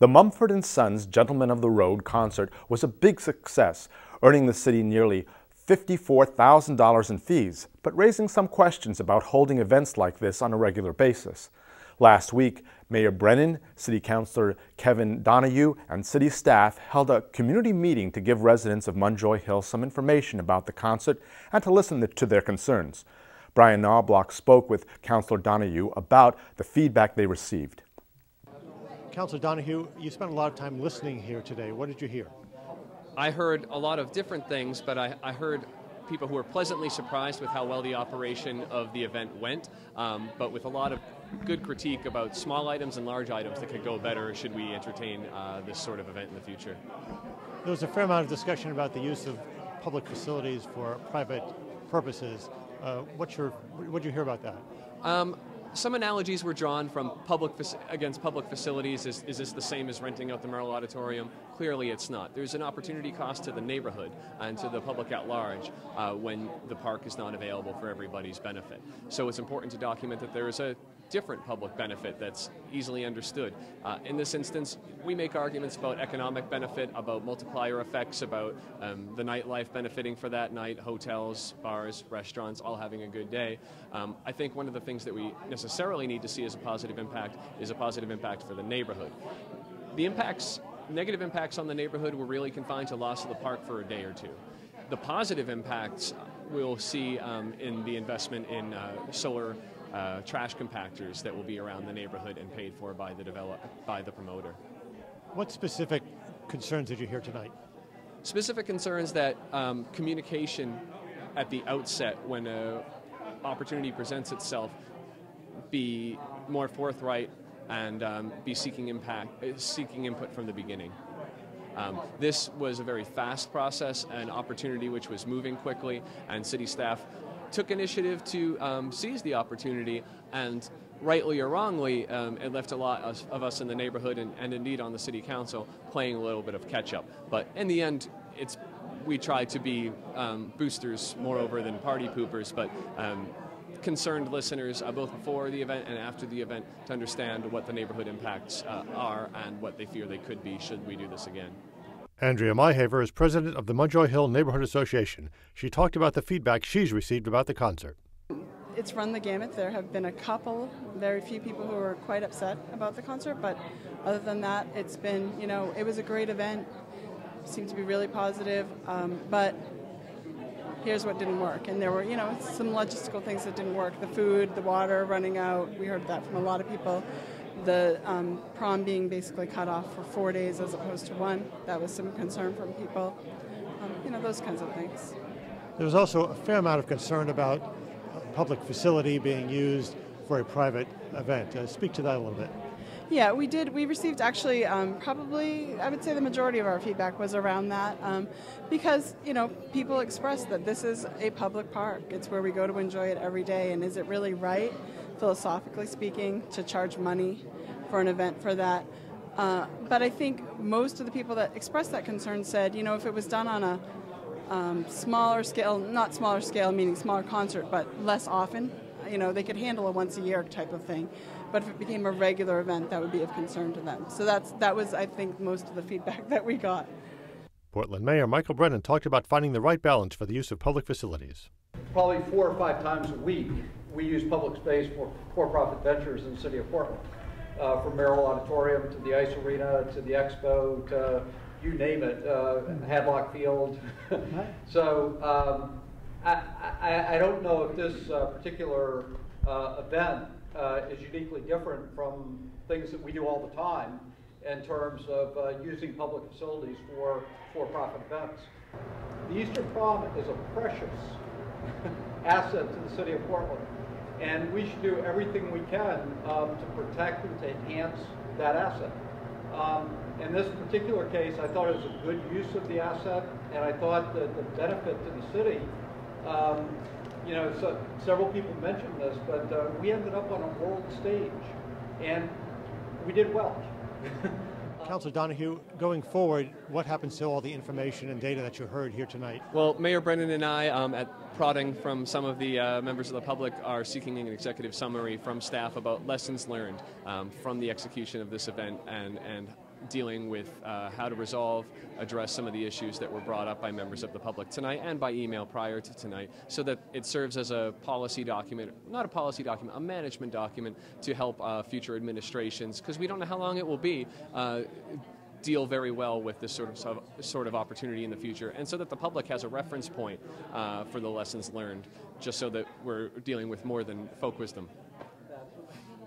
The Mumford & Sons Gentlemen of the Road concert was a big success, earning the city nearly $54,000 in fees, but raising some questions about holding events like this on a regular basis. Last week, Mayor Brennan, City Councilor Kevin Donoghue, and city staff held a community meeting to give residents of Munjoy Hill some information about the concert and to listen to their concerns. Brian Knobloch spoke with Councilor Donoghue about the feedback they received. Councilor Donoghue, you spent a lot of time listening here today. What did you hear? I heard a lot of different things, but I, I heard people who were pleasantly surprised with how well the operation of the event went, um, but with a lot of good critique about small items and large items that could go better should we entertain uh, this sort of event in the future. There was a fair amount of discussion about the use of public facilities for private purposes. Uh, what's your, what did you hear about that? Um, some analogies were drawn from public against public facilities. Is, is this the same as renting out the Merrill Auditorium? Clearly, it's not. There's an opportunity cost to the neighborhood and to the public at large uh, when the park is not available for everybody's benefit. So it's important to document that there is a different public benefit that's easily understood. Uh, in this instance, we make arguments about economic benefit, about multiplier effects, about um, the nightlife benefiting for that night, hotels, bars, restaurants, all having a good day. Um, I think one of the things that we necessarily need to see as a positive impact is a positive impact for the neighborhood. The impacts, negative impacts on the neighborhood were really confined to loss of the park for a day or two. The positive impacts we'll see um, in the investment in uh, solar uh, trash compactors that will be around the neighborhood and paid for by the develop by the promoter. What specific concerns did you hear tonight? Specific concerns that um, communication at the outset, when an opportunity presents itself, be more forthright and um, be seeking impact, seeking input from the beginning. Um, this was a very fast process, an opportunity which was moving quickly, and city staff took initiative to um, seize the opportunity and rightly or wrongly, um, it left a lot of us in the neighborhood and, and, indeed on the city council playing a little bit of catch up. But in the end, it's we try to be um, boosters moreover than party poopers, but um, concerned listeners uh, both before the event and after the event to understand what the neighborhood impacts uh, are and what they fear they could be should we do this again. Andrea Myhaver is president of the Munjoy Hill Neighborhood Association. She talked about the feedback she's received about the concert. It's run the gamut. There have been a couple, very few people who are quite upset about the concert, but other than that, it's been, you know, it was a great event. Seemed to be really positive, um, but here's what didn't work. And there were, you know, some logistical things that didn't work. The food, the water running out. We heard that from a lot of people the um, prom being basically cut off for four days as opposed to one. That was some concern from people. Um, you know, those kinds of things. There was also a fair amount of concern about public facility being used for a private event. Uh, speak to that a little bit. Yeah, we did. We received actually um, probably, I would say the majority of our feedback was around that um, because, you know, people expressed that this is a public park. It's where we go to enjoy it every day, and is it really right philosophically speaking, to charge money for an event for that. Uh, but I think most of the people that expressed that concern said, you know, if it was done on a um, smaller scale, not smaller scale meaning smaller concert, but less often, you know, they could handle a once a year type of thing. But if it became a regular event, that would be of concern to them. So that's that was, I think, most of the feedback that we got. Portland Mayor Michael Brennan talked about finding the right balance for the use of public facilities. Probably four or five times a week, we use public space for for-profit ventures in the city of Portland. Uh, from Merrill Auditorium to the Ice Arena to the Expo to you name it, uh, Hadlock Field. so um, I, I, I, don't know if this uh, particular uh, event uh, is uniquely different from things that we do all the time in terms of uh, using public facilities for for-profit events. The Eastern Prom is a precious asset to the city of Portland. And we should do everything we can um, to protect and to enhance that asset. Um, in this particular case, I thought it was a good use of the asset, and I thought that the benefit to the city, um, you know, so, several people mentioned this, but uh, we ended up on a world stage, and we did well. Councilor Donoghue, going forward, what happens to all the information and data that you heard here tonight? Well, Mayor Brennan and I, um, at prodding from some of the uh, members of the public, are seeking an executive summary from staff about lessons learned um, from the execution of this event and, and dealing with uh, how to resolve, address some of the issues that were brought up by members of the public tonight and by email prior to tonight, so that it serves as a policy document, not a policy document, a management document to help uh, future administrations, because we don't know how long it will be. Uh, deal very well with this sort of sort of opportunity in the future, and so that the public has a reference point uh, for the lessons learned, just so that we're dealing with more than folk wisdom.